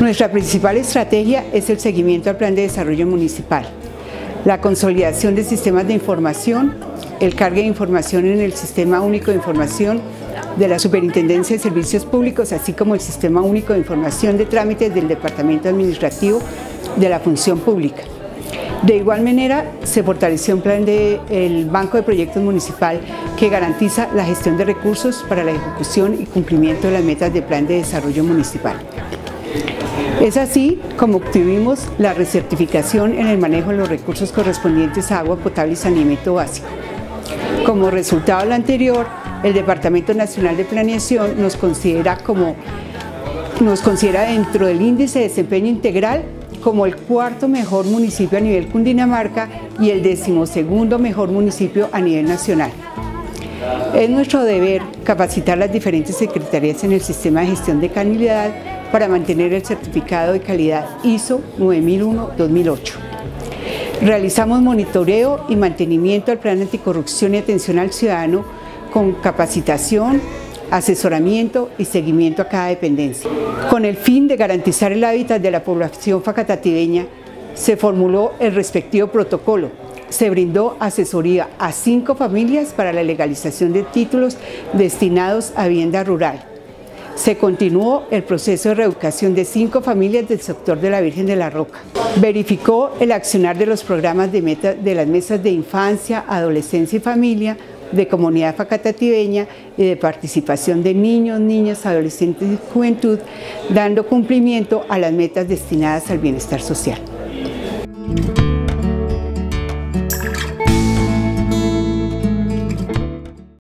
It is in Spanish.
Nuestra principal estrategia es el seguimiento al Plan de Desarrollo Municipal, la consolidación de sistemas de información, el cargue de información en el Sistema Único de Información de la Superintendencia de Servicios Públicos, así como el Sistema Único de Información de Trámites del Departamento Administrativo de la Función Pública. De igual manera, se fortaleció un plan del Banco de Proyectos Municipal que garantiza la gestión de recursos para la ejecución y cumplimiento de las metas del Plan de Desarrollo Municipal. Es así como obtuvimos la recertificación en el manejo de los recursos correspondientes a agua potable y saneamiento básico. Como resultado de lo anterior, el Departamento Nacional de Planeación nos considera, como, nos considera dentro del índice de desempeño integral como el cuarto mejor municipio a nivel Cundinamarca y el decimosegundo mejor municipio a nivel nacional. Es nuestro deber capacitar las diferentes secretarías en el sistema de gestión de calidad para mantener el certificado de calidad ISO 9001-2008. Realizamos monitoreo y mantenimiento del plan anticorrupción y atención al ciudadano con capacitación, asesoramiento y seguimiento a cada dependencia. Con el fin de garantizar el hábitat de la población facatativeña, se formuló el respectivo protocolo. Se brindó asesoría a cinco familias para la legalización de títulos destinados a vivienda rural se continuó el proceso de reeducación de cinco familias del sector de la Virgen de la Roca. Verificó el accionar de los programas de, de las mesas de infancia, adolescencia y familia, de comunidad facatativeña y de participación de niños, niñas, adolescentes y juventud, dando cumplimiento a las metas destinadas al bienestar social.